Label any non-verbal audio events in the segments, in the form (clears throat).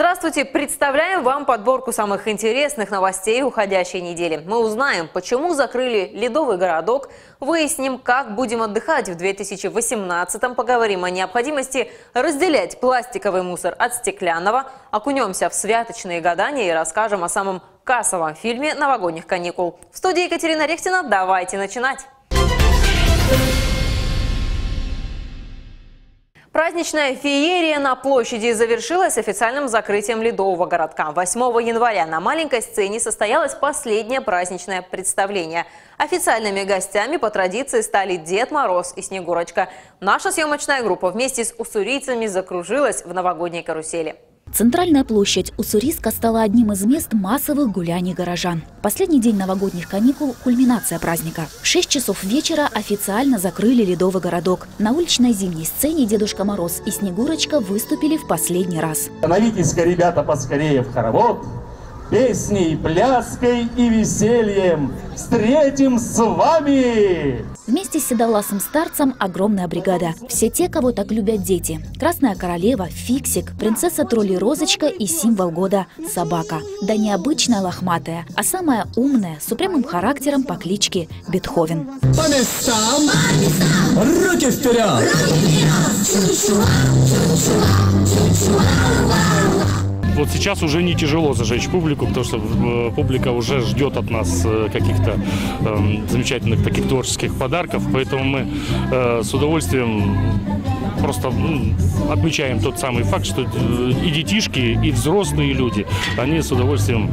Здравствуйте! Представляем вам подборку самых интересных новостей уходящей недели. Мы узнаем, почему закрыли ледовый городок, выясним, как будем отдыхать в 2018-м, поговорим о необходимости разделять пластиковый мусор от стеклянного, окунемся в святочные гадания и расскажем о самом кассовом фильме новогодних каникул. В студии Екатерина Рехтина давайте начинать! Праздничная феерия на площади завершилась официальным закрытием ледового городка. 8 января на маленькой сцене состоялось последнее праздничное представление. Официальными гостями по традиции стали Дед Мороз и Снегурочка. Наша съемочная группа вместе с уссурийцами закружилась в новогодней карусели. Центральная площадь Уссурийска стала одним из мест массовых гуляний горожан. Последний день новогодних каникул – кульминация праздника. В 6 часов вечера официально закрыли ледовый городок. На уличной зимней сцене Дедушка Мороз и Снегурочка выступили в последний раз. Становитесь-ка, ребята, поскорее в хоровод. Песней, пляской и весельем встретим с вами! Вместе с седовласым старцем огромная бригада. Все те, кого так любят дети. Красная королева, Фиксик, принцесса тролли Розочка и символ года – собака. Да не обычная лохматая, а самая умная, с упрямым характером по кличке Бетховен. По местам! По местам! Руки вперед! Руки вперед! Вот сейчас уже не тяжело зажечь публику, потому что э, публика уже ждет от нас э, каких-то э, замечательных таких творческих подарков, поэтому мы э, с удовольствием просто ну, отмечаем тот самый факт, что и детишки, и взрослые люди, они с удовольствием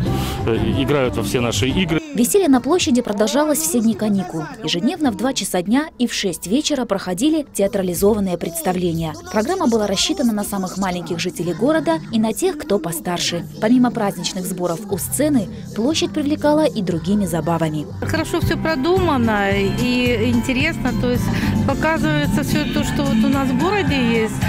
играют во все наши игры. Веселье на площади продолжалось все дни каникул. Ежедневно в 2 часа дня и в 6 вечера проходили театрализованные представления. Программа была рассчитана на самых маленьких жителей города и на тех, кто постарше. Помимо праздничных сборов у сцены, площадь привлекала и другими забавами. Хорошо все продумано и интересно, то есть показывается все то, что вот у нас в городе есть,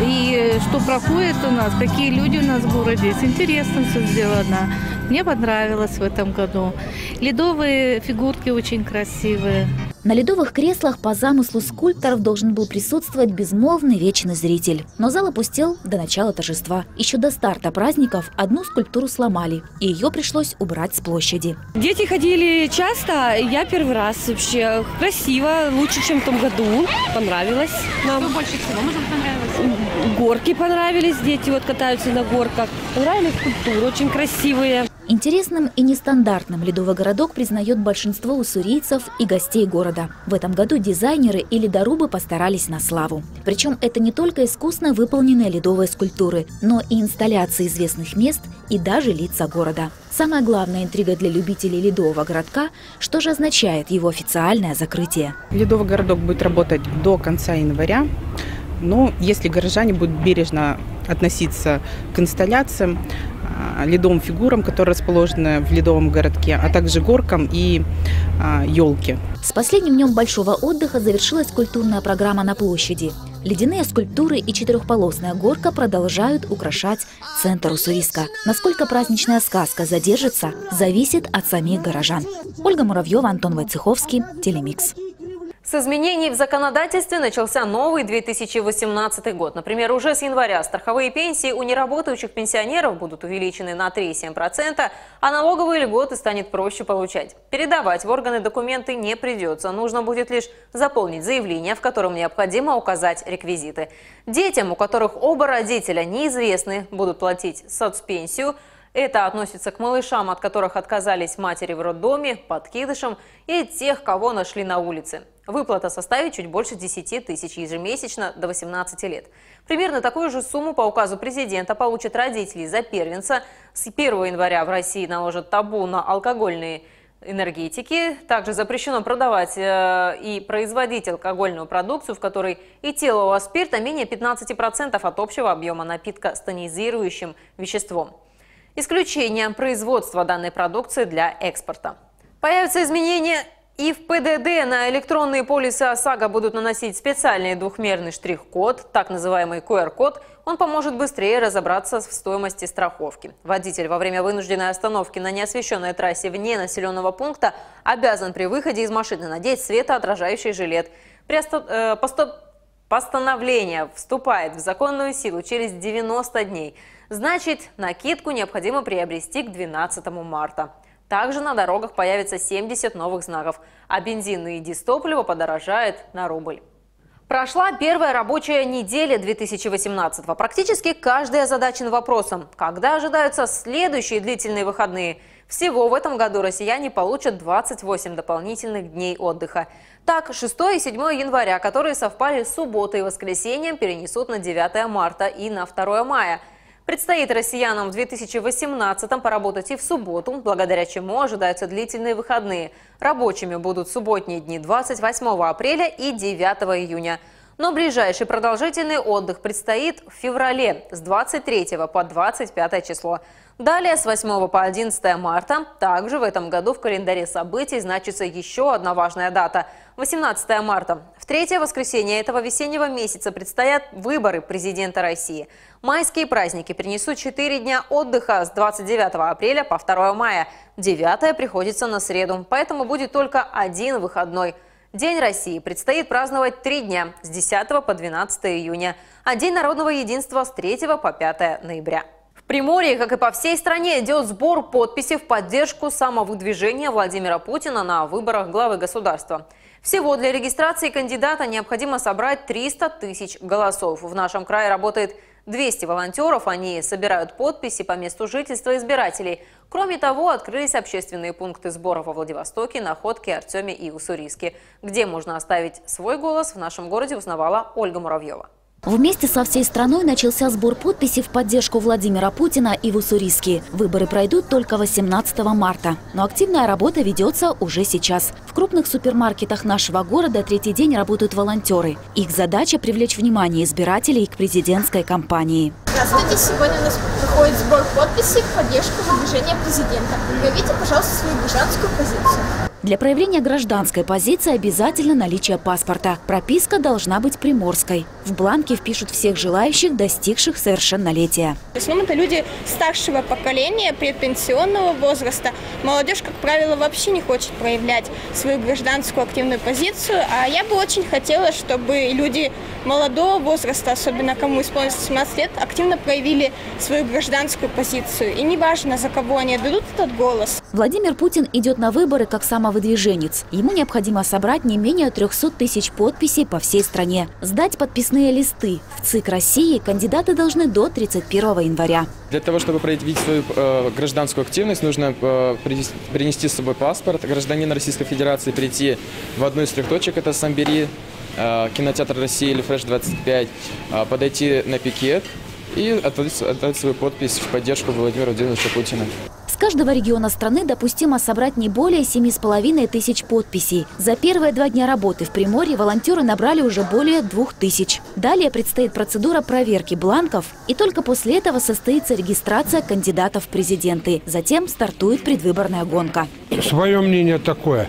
и что проходит у нас, какие люди у нас в городе есть. Интересно все сделано. Мне понравилось в этом году. Ледовые фигурки очень красивые. На ледовых креслах по замыслу скульпторов должен был присутствовать безмолвный вечный зритель. Но зал опустел до начала торжества. Еще до старта праздников одну скульптуру сломали, и ее пришлось убрать с площади. Дети ходили часто, я первый раз вообще. Красиво, лучше, чем в том году. Понравилось нам. Что больше всего, может, понравилось? Горки понравились, дети вот катаются на горках. Понравились скульптуры, очень красивые. Интересным и нестандартным ледовый городок признает большинство уссурийцев и гостей города. В этом году дизайнеры и ледорубы постарались на славу. Причем это не только искусно выполненные ледовые скульптуры, но и инсталляции известных мест и даже лица города. Самая главная интрига для любителей ледового городка – что же означает его официальное закрытие. Ледовый городок будет работать до конца января. Но если горожане будут бережно относиться к инсталляциям, ледовым фигурам, которые расположены в ледовом городке, а также горкам и елки. А, С последним днем большого отдыха завершилась культурная программа на площади. Ледяные скульптуры и четырехполосная горка продолжают украшать центр Уссурийска. Насколько праздничная сказка задержится, зависит от самих горожан. Ольга Муравьева, Антон Войцеховский, Телемикс. С изменений в законодательстве начался новый 2018 год. Например, уже с января страховые пенсии у неработающих пенсионеров будут увеличены на 3,7%, а налоговые льготы станет проще получать. Передавать в органы документы не придется. Нужно будет лишь заполнить заявление, в котором необходимо указать реквизиты. Детям, у которых оба родителя неизвестны, будут платить соцпенсию – это относится к малышам, от которых отказались матери в роддоме, подкидышам и тех, кого нашли на улице. Выплата составит чуть больше 10 тысяч ежемесячно до 18 лет. Примерно такую же сумму по указу президента получат родители за первенца. С 1 января в России наложат табу на алкогольные энергетики. Также запрещено продавать э, и производить алкогольную продукцию, в которой этилового спирта менее 15% от общего объема напитка с тонизирующим веществом. Исключение производства данной продукции для экспорта. Появятся изменения и в ПДД на электронные полисы ОСАГО будут наносить специальный двухмерный штрих-код, так называемый QR-код. Он поможет быстрее разобраться в стоимости страховки. Водитель во время вынужденной остановки на неосвещенной трассе вне населенного пункта обязан при выходе из машины надеть светоотражающий жилет. При, осто... э, Постановление вступает в законную силу через 90 дней. Значит, накидку необходимо приобрести к 12 марта. Также на дорогах появится 70 новых знаков, а бензин и дистопливо подорожает на рубль. Прошла первая рабочая неделя 2018 -го. Практически каждый озадачен вопросом, когда ожидаются следующие длительные выходные. Всего в этом году россияне получат 28 дополнительных дней отдыха. Так, 6 и 7 января, которые совпали с субботой и воскресеньем, перенесут на 9 марта и на 2 мая – Предстоит россиянам в 2018-м поработать и в субботу, благодаря чему ожидаются длительные выходные. Рабочими будут субботние дни 28 апреля и 9 июня. Но ближайший продолжительный отдых предстоит в феврале с 23 по 25 число. Далее с 8 по 11 марта также в этом году в календаре событий значится еще одна важная дата – 18 марта. В третье воскресенье этого весеннего месяца предстоят выборы президента России. Майские праздники принесут 4 дня отдыха с 29 апреля по 2 мая. 9 приходится на среду, поэтому будет только один выходной – День России предстоит праздновать три дня с 10 по 12 июня, а День народного единства с 3 по 5 ноября. Приморье, как и по всей стране, идет сбор подписей в поддержку самовыдвижения Владимира Путина на выборах главы государства. Всего для регистрации кандидата необходимо собрать 300 тысяч голосов. В нашем крае работает 200 волонтеров, они собирают подписи по месту жительства избирателей. Кроме того, открылись общественные пункты сбора во Владивостоке, Находке, Артеме и Уссурийске. Где можно оставить свой голос, в нашем городе узнавала Ольга Муравьева. Вместе со всей страной начался сбор подписей в поддержку Владимира Путина и в Уссурийске. Выборы пройдут только 18 марта. Но активная работа ведется уже сейчас. В крупных супермаркетах нашего города третий день работают волонтеры. Их задача – привлечь внимание избирателей к президентской кампании. Здравствуйте, сегодня у нас проходит сбор подписей в поддержку выдвижения президента. Проявите, пожалуйста, свою гражданскую позицию. Для проявления гражданской позиции обязательно наличие паспорта. Прописка должна быть приморской. В бланке впишут всех желающих, достигших совершеннолетия. В основном это люди старшего поколения, предпенсионного возраста. Молодежь, как правило, вообще не хочет проявлять свою гражданскую активную позицию. А я бы очень хотела, чтобы люди молодого возраста, особенно кому исполнится 17 лет, активно проявили свою гражданскую позицию. И неважно, за кого они дадут этот голос. Владимир Путин идет на выборы как самовыдвиженец. Ему необходимо собрать не менее 300 тысяч подписей по всей стране. Сдать подписные листы в ЦИК России кандидаты должны до 31 января. Для того, чтобы проявить свою э, гражданскую активность, нужно э, принести с собой паспорт гражданина Российской Федерации, прийти в одну из трех точек, это Самбери, э, кинотеатр России или Фреш-25, э, подойти на пикет и отдать, отдать свою подпись в поддержку Владимира Владимировича Путина каждого региона страны допустимо собрать не более 7,5 тысяч подписей. За первые два дня работы в Приморье волонтеры набрали уже более двух тысяч. Далее предстоит процедура проверки бланков, и только после этого состоится регистрация кандидатов в президенты. Затем стартует предвыборная гонка. Свое мнение такое.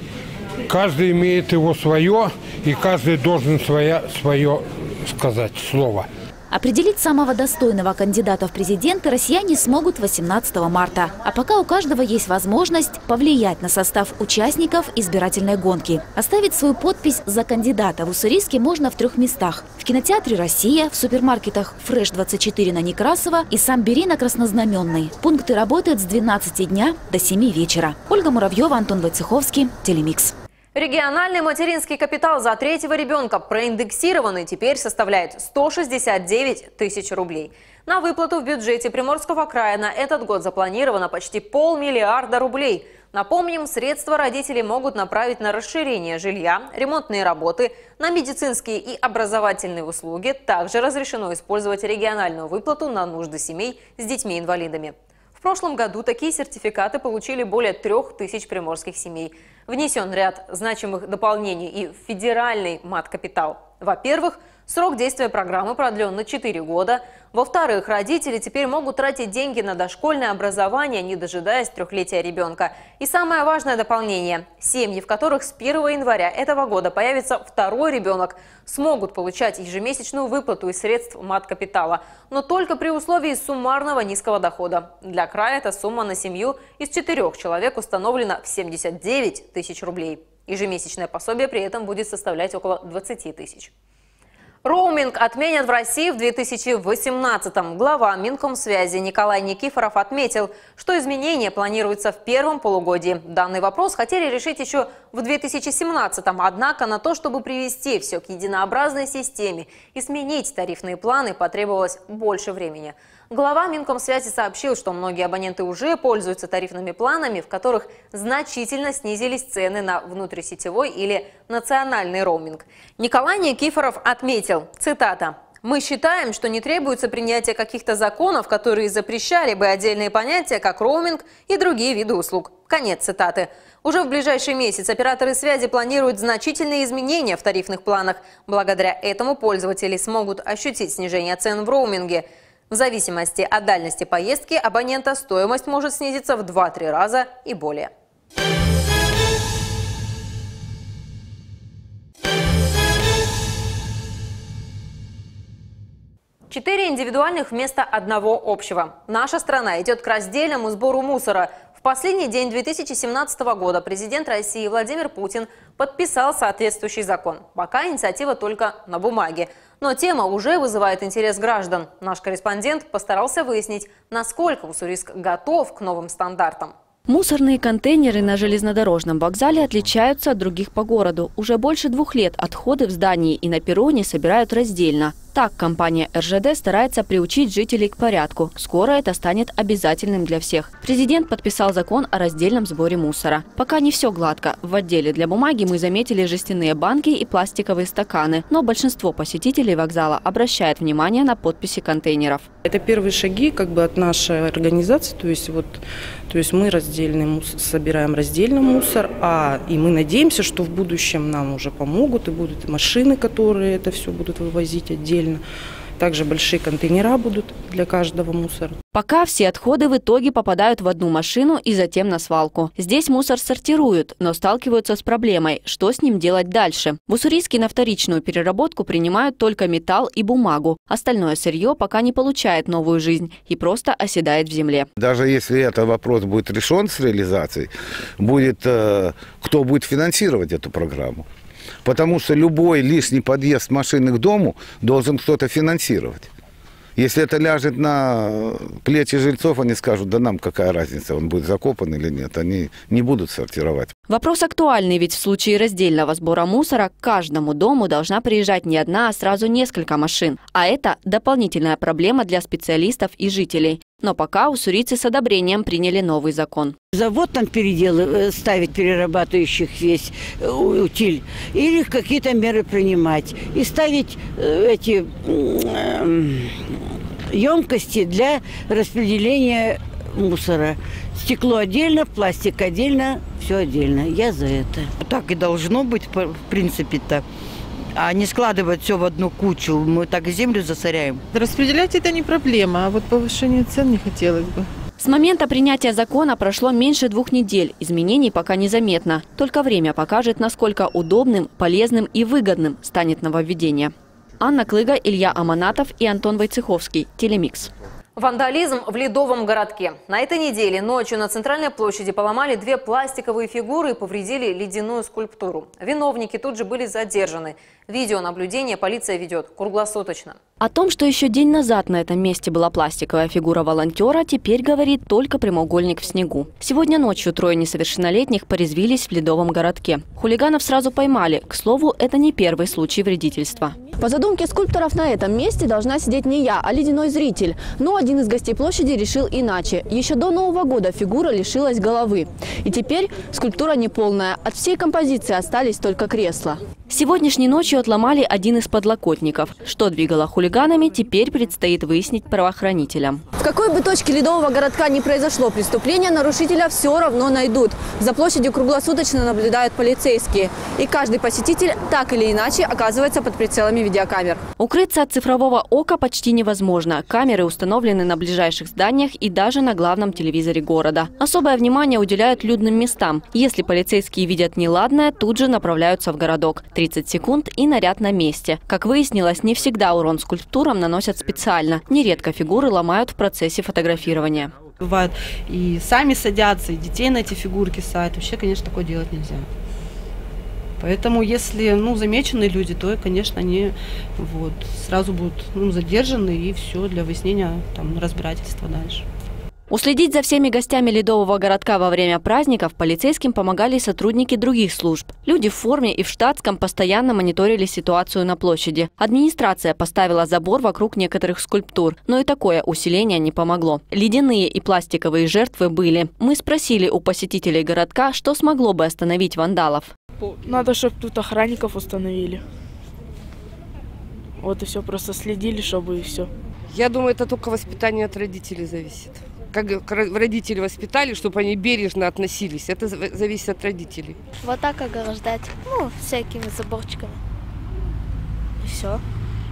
Каждый имеет его свое, и каждый должен свое, свое сказать слово. Определить самого достойного кандидата в президенты россияне смогут 18 марта. А пока у каждого есть возможность повлиять на состав участников избирательной гонки. Оставить свою подпись за кандидата в Уссурийске можно в трех местах. В кинотеатре «Россия», в супермаркетах «Фреш-24» на Некрасова и «Самбери» на Краснознаменной. Пункты работают с 12 дня до 7 вечера. Ольга Муравьева, Антон Войцеховский, Телемикс. Региональный материнский капитал за третьего ребенка проиндексированный теперь составляет 169 тысяч рублей. На выплату в бюджете Приморского края на этот год запланировано почти полмиллиарда рублей. Напомним, средства родители могут направить на расширение жилья, ремонтные работы, на медицинские и образовательные услуги. Также разрешено использовать региональную выплату на нужды семей с детьми-инвалидами. В прошлом году такие сертификаты получили более трех тысяч приморских семей. Внесен ряд значимых дополнений и в федеральный мат-капитал. Во-первых, Срок действия программы продлен на 4 года. Во-вторых, родители теперь могут тратить деньги на дошкольное образование, не дожидаясь трехлетия ребенка. И самое важное дополнение – семьи, в которых с 1 января этого года появится второй ребенок, смогут получать ежемесячную выплату из средств мат-капитала, но только при условии суммарного низкого дохода. Для края эта сумма на семью из четырех человек установлена в 79 тысяч рублей. Ежемесячное пособие при этом будет составлять около 20 тысяч. Роуминг отменят в России в 2018-м. Глава Минкомсвязи Николай Никифоров отметил, что изменения планируются в первом полугодии. Данный вопрос хотели решить еще в 2017-м, однако на то, чтобы привести все к единообразной системе и сменить тарифные планы, потребовалось больше времени. Глава Минкомсвязи сообщил, что многие абоненты уже пользуются тарифными планами, в которых значительно снизились цены на внутрисетевой или национальный роуминг. Николай Никифоров отметил, цитата, мы считаем, что не требуется принятие каких-то законов, которые запрещали бы отдельные понятия, как роуминг и другие виды услуг. Конец цитаты. Уже в ближайший месяц операторы связи планируют значительные изменения в тарифных планах. Благодаря этому пользователи смогут ощутить снижение цен в роуминге. В зависимости от дальности поездки абонента стоимость может снизиться в 2-3 раза и более. Четыре индивидуальных вместо одного общего. Наша страна идет к раздельному сбору мусора. В последний день 2017 года президент России Владимир Путин подписал соответствующий закон. Пока инициатива только на бумаге. Но тема уже вызывает интерес граждан. Наш корреспондент постарался выяснить, насколько Уссурийск готов к новым стандартам. Мусорные контейнеры на железнодорожном вокзале отличаются от других по городу. Уже больше двух лет отходы в здании и на перроне собирают раздельно. Так компания РЖД старается приучить жителей к порядку. Скоро это станет обязательным для всех. Президент подписал закон о раздельном сборе мусора. Пока не все гладко. В отделе для бумаги мы заметили жестяные банки и пластиковые стаканы. Но большинство посетителей вокзала обращает внимание на подписи контейнеров. Это первые шаги как бы от нашей организации. То есть, вот, то есть мы раздельный мусор, собираем раздельный мусор, а и мы надеемся, что в будущем нам уже помогут и будут машины, которые это все будут вывозить отдельно. Также большие контейнера будут для каждого мусора. Пока все отходы в итоге попадают в одну машину и затем на свалку. Здесь мусор сортируют, но сталкиваются с проблемой, что с ним делать дальше. В Уссурийске на вторичную переработку принимают только металл и бумагу. Остальное сырье пока не получает новую жизнь и просто оседает в земле. Даже если этот вопрос будет решен с реализацией, будет, э, кто будет финансировать эту программу? Потому что любой лишний подъезд машины к дому должен кто-то финансировать. Если это ляжет на плечи жильцов, они скажут, да нам какая разница, он будет закопан или нет. Они не будут сортировать. Вопрос актуальный, ведь в случае раздельного сбора мусора к каждому дому должна приезжать не одна, а сразу несколько машин. А это дополнительная проблема для специалистов и жителей. Но пока уссурийцы с одобрением приняли новый закон. Завод там переделывать, э, ставить перерабатывающих весь э, утиль. Или какие-то меры принимать. И ставить э, эти емкости для распределения мусора. Стекло отдельно, пластик отдельно, все отдельно. Я за это. Так и должно быть, в принципе-то а не складывать все в одну кучу. Мы так землю засоряем. Распределять это не проблема, а вот повышение цен не хотелось бы. С момента принятия закона прошло меньше двух недель. Изменений пока незаметно. Только время покажет, насколько удобным, полезным и выгодным станет нововведение. Анна Клыга, Илья Аманатов и Антон Войцеховский. Телемикс. Вандализм в Ледовом городке. На этой неделе ночью на центральной площади поломали две пластиковые фигуры и повредили ледяную скульптуру. Виновники тут же были задержаны. Видеонаблюдение полиция ведет круглосуточно. О том, что еще день назад на этом месте была пластиковая фигура волонтера, теперь говорит только прямоугольник в снегу. Сегодня ночью трое несовершеннолетних порезвились в Ледовом городке. Хулиганов сразу поймали. К слову, это не первый случай вредительства. По задумке скульпторов на этом месте должна сидеть не я, а ледяной зритель. Но один из гостей площади решил иначе. Еще до Нового года фигура лишилась головы. И теперь скульптура неполная. От всей композиции остались только кресла. Сегодняшней ночью отломали один из подлокотников. Что двигало хулиганами, теперь предстоит выяснить правоохранителям. В какой бы точке Ледового городка не произошло преступление, нарушителя все равно найдут. За площадью круглосуточно наблюдают полицейские. И каждый посетитель так или иначе оказывается под прицелами видеокамер. Укрыться от цифрового ока почти невозможно. Камеры установлены на ближайших зданиях и даже на главном телевизоре города. Особое внимание уделяют людным местам. Если полицейские видят неладное, тут же направляются в городок. 30 секунд и наряд на месте. Как выяснилось, не всегда урон скульптурам наносят специально. Нередко фигуры ломают в процессе фотографирования. Бывает и сами садятся, и детей на эти фигурки садят. Вообще, конечно, такое делать нельзя. Поэтому, если ну, замечены люди, то, конечно, они вот, сразу будут ну, задержаны и все для выяснения там, разбирательства дальше. Уследить за всеми гостями Ледового городка во время праздников полицейским помогали сотрудники других служб. Люди в форме и в штатском постоянно мониторили ситуацию на площади. Администрация поставила забор вокруг некоторых скульптур, но и такое усиление не помогло. Ледяные и пластиковые жертвы были. Мы спросили у посетителей городка, что смогло бы остановить вандалов. Надо, чтобы тут охранников установили. Вот и все, просто следили, чтобы и все. Я думаю, это только воспитание от родителей зависит как родители воспитали, чтобы они бережно относились. Это зависит от родителей. Вот так ограждать, ну, всякими заборчиками. И все.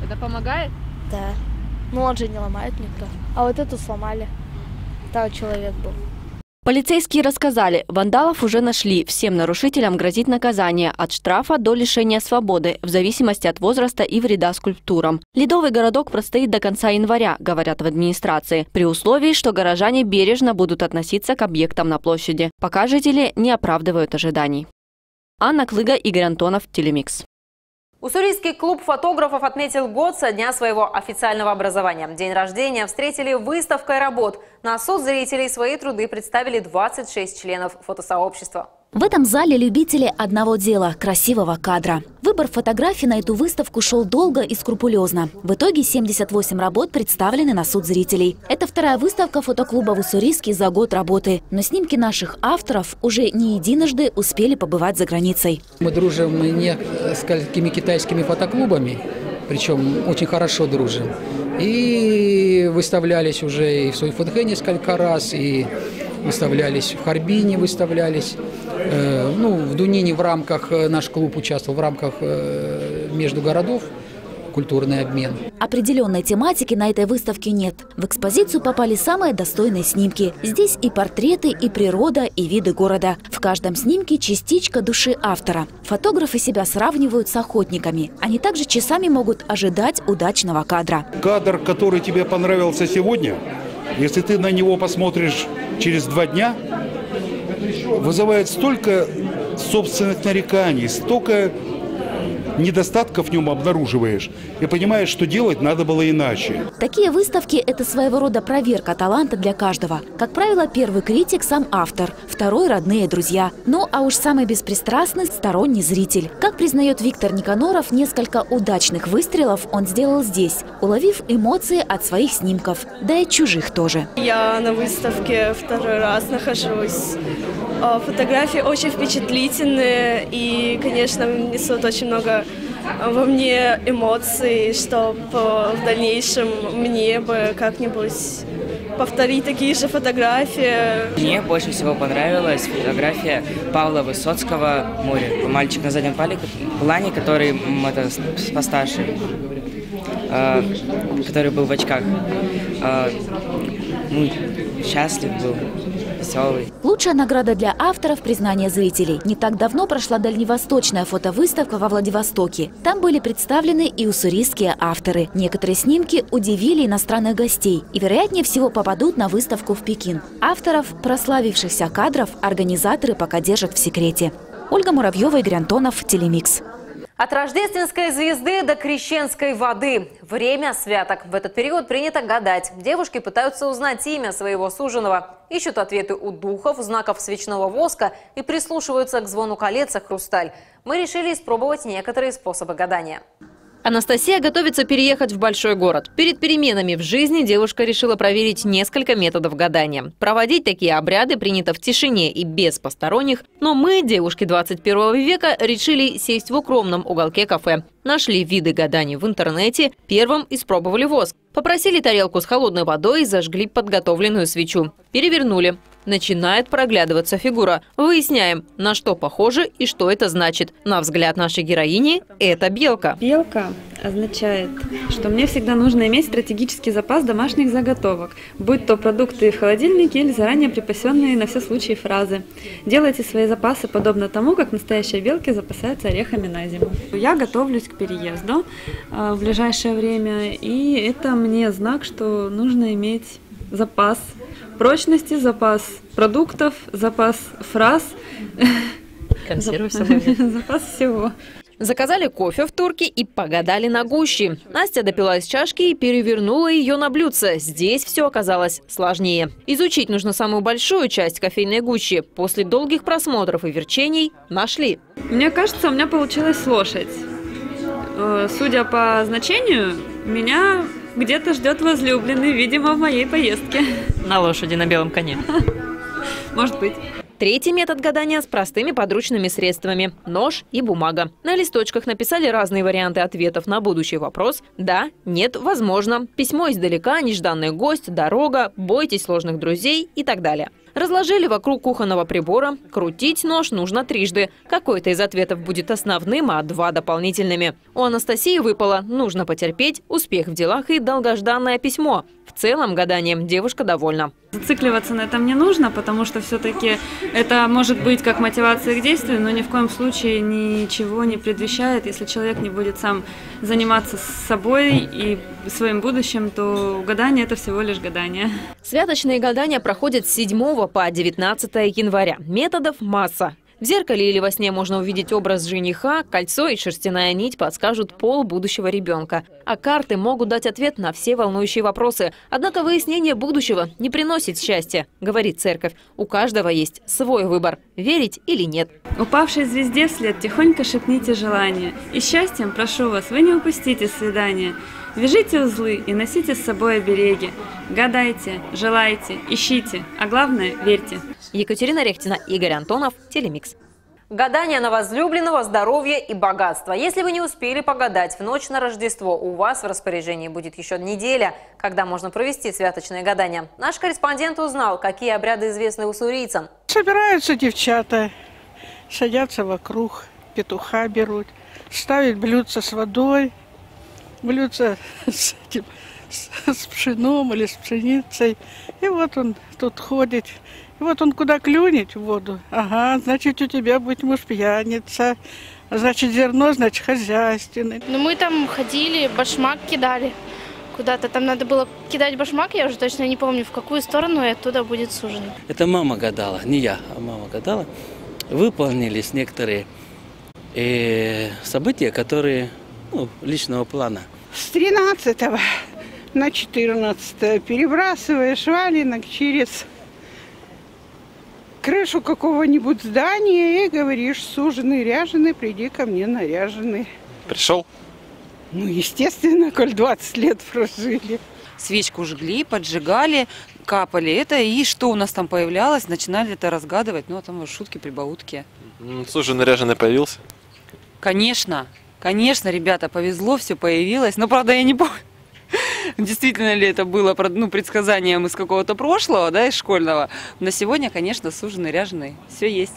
Это помогает? Да. Ну, он же не ломает никто. А вот эту сломали. Там человек был. Полицейские рассказали, вандалов уже нашли. Всем нарушителям грозит наказание от штрафа до лишения свободы, в зависимости от возраста и вреда скульптурам. Ледовый городок простоит до конца января, говорят в администрации, при условии, что горожане бережно будут относиться к объектам на площади, пока жители не оправдывают ожиданий. Анна Клыга, Игорь Антонов, Телемикс. Уссурийский клуб фотографов отметил год со дня своего официального образования. День рождения встретили выставкой работ. На суд зрителей свои труды представили 26 членов фотосообщества. В этом зале любители одного дела – красивого кадра. Выбор фотографий на эту выставку шел долго и скрупулезно. В итоге 78 работ представлены на суд зрителей. Это вторая выставка фотоклуба в Уссурийске за год работы. Но снимки наших авторов уже не единожды успели побывать за границей. Мы дружим не с какими китайскими фотоклубами, причем очень хорошо дружим. И выставлялись уже и в Сойфудхе несколько раз, и выставлялись в Харбине, выставлялись. Э, ну, в Дунине в рамках, э, наш клуб участвовал в рамках э, между городов культурный обмен. Определенной тематики на этой выставке нет. В экспозицию попали самые достойные снимки. Здесь и портреты, и природа, и виды города. В каждом снимке частичка души автора. Фотографы себя сравнивают с охотниками. Они также часами могут ожидать удачного кадра. Кадр, который тебе понравился сегодня, если ты на него посмотришь через два дня, вызывает столько собственных нареканий, столько недостатков в нем обнаруживаешь и понимаешь, что делать надо было иначе. Такие выставки – это своего рода проверка таланта для каждого. Как правило, первый критик – сам автор, второй – родные друзья. Ну, а уж самый беспристрастный – сторонний зритель. Как признает Виктор Никаноров, несколько удачных выстрелов он сделал здесь, уловив эмоции от своих снимков, да и чужих тоже. Я на выставке второй раз нахожусь. А, фотографии очень впечатлительные и, конечно, несут очень много во мне эмоций, чтобы в дальнейшем мне бы как-нибудь повторить такие же фотографии. Мне больше всего понравилась фотография Павла Высоцкого «Море». Мальчик на заднем плане, который это, постарше, э, который был в очках. Э, ну, счастлив был веселый. Лучшая награда для авторов – признание зрителей. Не так давно прошла дальневосточная фотовыставка во Владивостоке. Там были представлены и уссурийские авторы. Некоторые снимки удивили иностранных гостей и, вероятнее всего, попадут на выставку в Пекин. Авторов прославившихся кадров организаторы пока держат в секрете. Ольга Муравьева, Игорь Антонов, Телемикс. От рождественской звезды до крещенской воды. Время святок. В этот период принято гадать. Девушки пытаются узнать имя своего суженого. Ищут ответы у духов, знаков свечного воска и прислушиваются к звону колец и хрусталь. Мы решили испробовать некоторые способы гадания. Анастасия готовится переехать в большой город. Перед переменами в жизни девушка решила проверить несколько методов гадания. Проводить такие обряды принято в тишине и без посторонних, но мы, девушки 21 века, решили сесть в укромном уголке кафе. Нашли виды гаданий в интернете, первым испробовали воск. Попросили тарелку с холодной водой и зажгли подготовленную свечу. Перевернули начинает проглядываться фигура. Выясняем, на что похоже и что это значит. На взгляд нашей героини, это белка. Белка означает, что мне всегда нужно иметь стратегический запас домашних заготовок, будь то продукты в холодильнике или заранее припасенные на все случаи фразы. Делайте свои запасы подобно тому, как настоящие белки запасаются орехами на зиму. Я готовлюсь к переезду э, в ближайшее время, и это мне знак, что нужно иметь запас прочности, запас продуктов, запас фраз. Консервы. (laughs) Запас всего. Заказали кофе в турке и погадали на гуще. Настя допила из чашки и перевернула ее на блюдце. Здесь все оказалось сложнее. Изучить нужно самую большую часть кофейной гущи. После долгих просмотров и верчений нашли. Мне кажется, у меня получилась лошадь. Э, Судя по значению, меня где-то ждет возлюбленный, видимо, в моей поездке. На лошади, на белом коне. (laughs) Может быть. Третий метод гадания с простыми подручными средствами – нож и бумага. На листочках написали разные варианты ответов на будущий вопрос «да», «нет», «возможно», «письмо издалека», «нежданный гость», «дорога», «бойтесь сложных друзей» и так далее. Разложили вокруг кухонного прибора. Крутить нож нужно трижды. Какой-то из ответов будет основным, а два – дополнительными. У Анастасии выпало «нужно потерпеть», «успех в делах» и «долгожданное письмо». В целом гаданием девушка довольна. Зацикливаться на этом не нужно, потому что все-таки это может быть как мотивация к действию, но ни в коем случае ничего не предвещает. Если человек не будет сам заниматься собой и своим будущим, то гадание – это всего лишь гадание. Святочные гадания проходят с 7 по 19 января. Методов масса. В зеркале или во сне можно увидеть образ жениха, кольцо и шерстяная нить подскажут пол будущего ребенка. А карты могут дать ответ на все волнующие вопросы. Однако выяснение будущего не приносит счастья, говорит церковь. У каждого есть свой выбор – верить или нет. Упавшей звезде вслед тихонько шепните желание. И счастьем прошу вас, вы не упустите свидание. Вяжите узлы и носите с собой обереги. Гадайте, желайте, ищите, а главное – верьте. Екатерина Рехтина, Игорь Антонов, Телемикс. Гадание на возлюбленного, здоровье и богатство. Если вы не успели погадать в ночь на Рождество, у вас в распоряжении будет еще неделя, когда можно провести святочное гадание. Наш корреспондент узнал, какие обряды известны уссурийцам. Собираются девчата, садятся вокруг, петуха берут, ставят блюдце с водой, блюдце (laughs) с, этим, с, с пшеном или с пшеницей. И вот он тут ходит. И вот он куда клюнет в воду. Ага, значит, у тебя будет муж пьяница. Значит, зерно, значит, хозяйственный. Ну, мы там ходили, башмак кидали куда-то. Там надо было кидать башмак, я уже точно не помню, в какую сторону, и оттуда будет сужено. Это мама гадала, не я, а мама гадала. Выполнились некоторые э, события, которые ну, личного плана. С 13 на 14 перебрасываешь валенок через крышу какого-нибудь здания и говоришь, суженый, ряженый, приди ко мне наряженный. Пришел? Ну, естественно, коль 20 лет прожили. Свечку жгли, поджигали, капали это, и что у нас там появлялось, начинали это разгадывать, ну, а там шутки, прибаутки. Слушай, наряженный появился? Конечно, конечно, ребята, повезло, все появилось, но, правда, я не помню, (laughs) действительно ли это было ну, предсказанием из какого-то прошлого, да, из школьного. На сегодня, конечно, суженый, ряженый, все есть.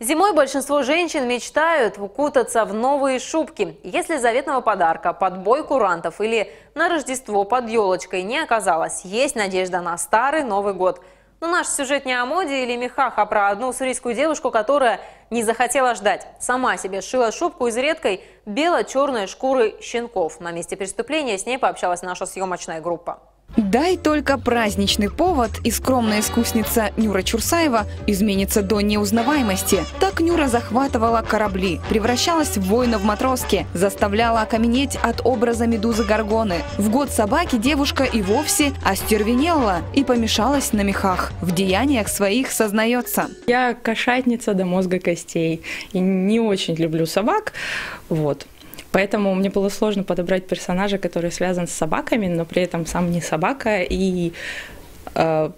Зимой большинство женщин мечтают укутаться в новые шубки. Если заветного подарка под бой курантов или на Рождество под елочкой не оказалось, есть надежда на старый Новый год. Но наш сюжет не о моде или мехах, а про одну уссурийскую девушку, которая не захотела ждать. Сама себе сшила шубку из редкой бело-черной шкуры щенков. На месте преступления с ней пообщалась наша съемочная группа. Дай только праздничный повод, и скромная искусница Нюра Чурсаева изменится до неузнаваемости. Так Нюра захватывала корабли, превращалась в воина в матроске, заставляла окаменеть от образа медузы Горгоны. В год собаки девушка и вовсе остервенела и помешалась на мехах. В деяниях своих сознается. Я кошатница до мозга костей и не очень люблю собак. Вот. Поэтому мне было сложно подобрать персонажа, который связан с собаками, но при этом сам не собака. И э,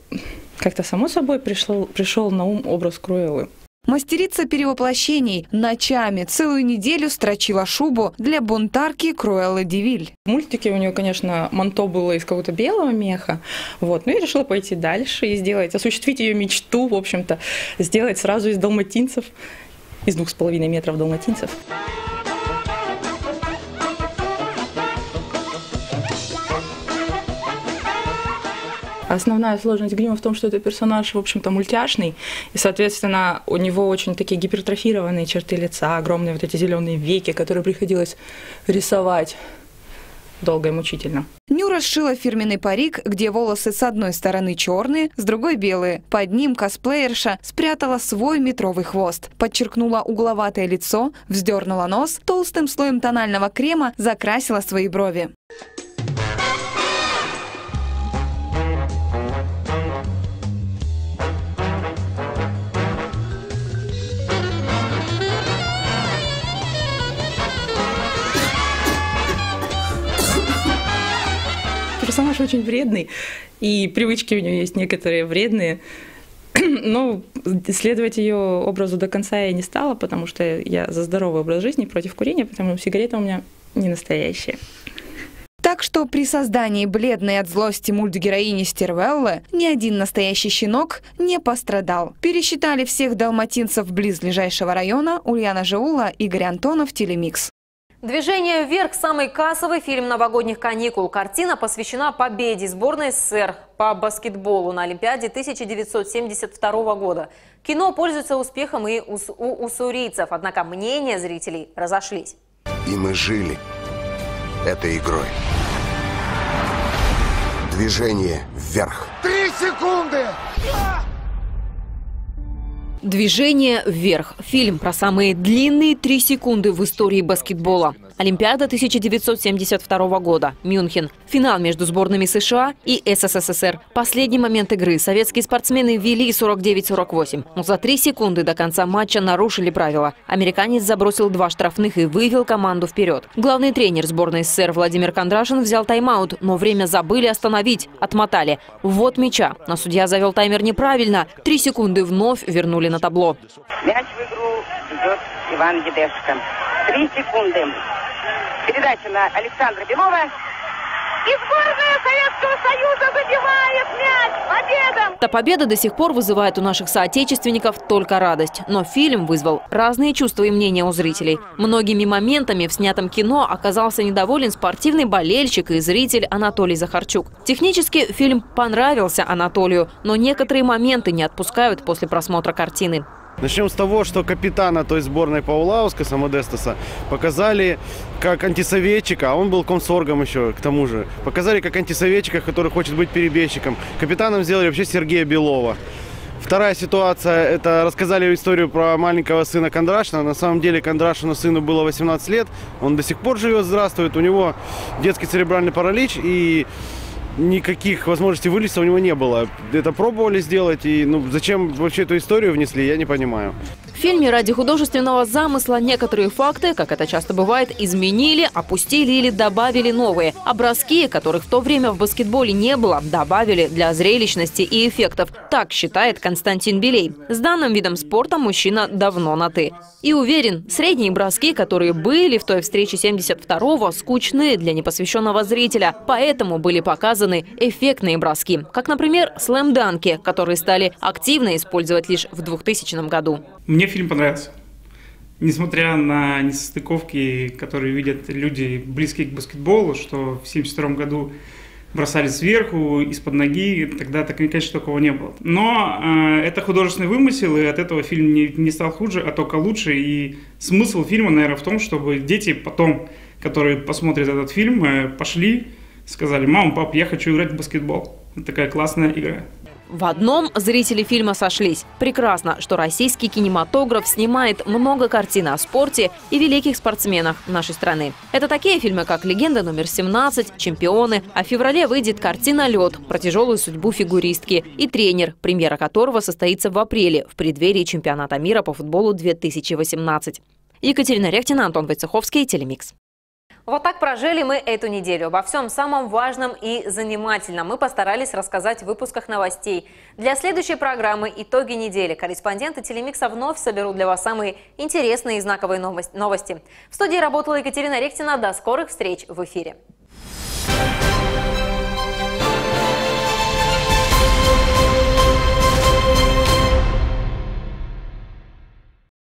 как-то само собой пришел, пришел на ум образ Круэллы. Мастерица перевоплощений ночами целую неделю строчила шубу для бунтарки Круэллы Девиль. В мультике у нее, конечно, манто было из какого-то белого меха, вот, но я решила пойти дальше и сделать, осуществить ее мечту, в общем-то, сделать сразу из далматинцев, из двух с половиной метров далматинцев. Основная сложность грима в том, что это персонаж, в общем-то, мультяшный, и, соответственно, у него очень такие гипертрофированные черты лица, огромные вот эти зеленые веки, которые приходилось рисовать долго и мучительно. Нюра сшила фирменный парик, где волосы с одной стороны черные, с другой белые. Под ним косплеерша спрятала свой метровый хвост, подчеркнула угловатое лицо, вздернула нос, толстым слоем тонального крема закрасила свои брови. Персонаж очень вредный, и привычки у нее есть некоторые вредные. (clears throat) Но следовать ее образу до конца я не стала, потому что я за здоровый образ жизни против курения, потому что сигареты у меня не настоящие. Так что при создании бледной от злости мультгероини Стервеллы ни один настоящий щенок не пострадал. Пересчитали всех далматинцев близлежащего района Ульяна Жаула, Игорь Антонов, Телемикс. Движение вверх – самый кассовый фильм новогодних каникул. Картина посвящена победе сборной СССР по баскетболу на Олимпиаде 1972 года. Кино пользуется успехом и у, у уссурийцев, однако мнения зрителей разошлись. И мы жили этой игрой. Движение вверх. Три секунды! Движение вверх. Фильм про самые длинные три секунды в истории баскетбола. Олимпиада 1972 года. Мюнхен. Финал между сборными США и СССР. Последний момент игры. Советские спортсмены вели 49-48. Но за три секунды до конца матча нарушили правила. Американец забросил два штрафных и вывел команду вперед. Главный тренер сборной СССР Владимир Кондрашин взял тайм-аут, но время забыли остановить. Отмотали. Вот мяча. Но судья завел таймер неправильно. Три секунды вновь вернули на табло. Мяч в игру идет Иван Едешко. Три секунды. Передача на Александра Белова. И сборная Советского Союза забивает мяч! Победа! Эта победа до сих пор вызывает у наших соотечественников только радость. Но фильм вызвал разные чувства и мнения у зрителей. Многими моментами в снятом кино оказался недоволен спортивный болельщик и зритель Анатолий Захарчук. Технически фильм понравился Анатолию, но некоторые моменты не отпускают после просмотра картины. Начнем с того, что капитана той сборной Паулауска, Самодестаса, показали как антисоветчика, а он был комсоргом еще к тому же. Показали как антисоветчика, который хочет быть перебежчиком. Капитаном сделали вообще Сергея Белова. Вторая ситуация, это рассказали историю про маленького сына Кондрашина. На самом деле Кондрашину сыну было 18 лет, он до сих пор живет, здравствует. У него детский церебральный паралич и никаких возможностей вылезти у него не было. Это пробовали сделать, и ну, зачем вообще эту историю внесли, я не понимаю. Фильме ради художественного замысла некоторые факты, как это часто бывает, изменили, опустили или добавили новые. Образки, которых в то время в баскетболе не было, добавили для зрелищности и эффектов. Так считает Константин Белей. С данным видом спорта мужчина давно на «ты». И уверен, средние броски, которые были в той встрече 72-го, скучны для непосвященного зрителя. Поэтому были показаны эффектные броски. Как, например, слэм-данки, которые стали активно использовать лишь в 2000 году. Мне фильм понравился. Несмотря на несостыковки, которые видят люди, близкие к баскетболу, что в 1972 году бросали сверху, из-под ноги, тогда, так, конечно, такого не было. Но э, это художественный вымысел, и от этого фильм не, не стал хуже, а только лучше. И смысл фильма, наверное, в том, чтобы дети потом, которые посмотрят этот фильм, э, пошли, сказали, мама, пап, я хочу играть в баскетбол. Это такая классная игра. В одном зрители фильма сошлись. Прекрасно, что российский кинематограф снимает много картин о спорте и великих спортсменах нашей страны. Это такие фильмы, как «Легенда номер 17», «Чемпионы», а в феврале выйдет картина «Лед» про тяжелую судьбу фигуристки и «Тренер», премьера которого состоится в апреле в преддверии чемпионата мира по футболу 2018. Екатерина Рехтина, Антон Войцеховский, Телемикс. Вот так прожили мы эту неделю. Обо всем самом важном и занимательном мы постарались рассказать в выпусках новостей. Для следующей программы «Итоги недели» корреспонденты Телемикса вновь соберут для вас самые интересные и знаковые новости. В студии работала Екатерина Рехтина. До скорых встреч в эфире.